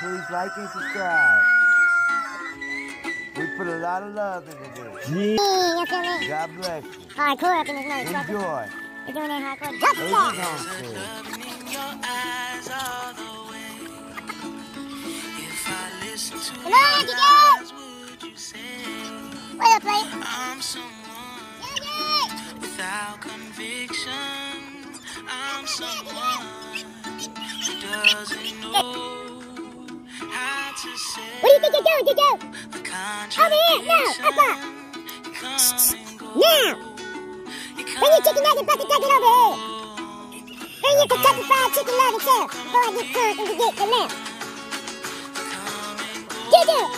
Please like and subscribe. We put a lot of love into this. You feel me? God bless you. Hardcore up in this motherfucker. Enjoy. We're doing it hardcore. Drop the This song. is homestead. What up, play? I'm someone Yeah, yeah. without conviction? I'm someone who doesn't know how to say What do you think you're doing, Kiko? the Over here, now, up, up. contradiction. Come and go. Now. Bring your chicken nugget bucket nugget over here. Bring your Kentucky fried chicken loving self before I get drunk and forget the left. Kiko.